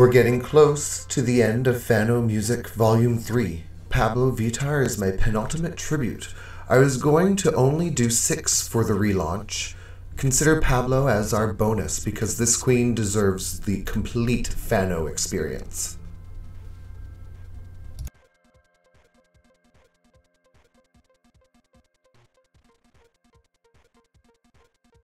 We're getting close to the end of Fan-Oh Music Volume 3. Pabllo Vittar is my penultimate tribute. I was going to only do six for the relaunch. Consider Pablo as our bonus because this queen deserves the complete Fan-Oh experience.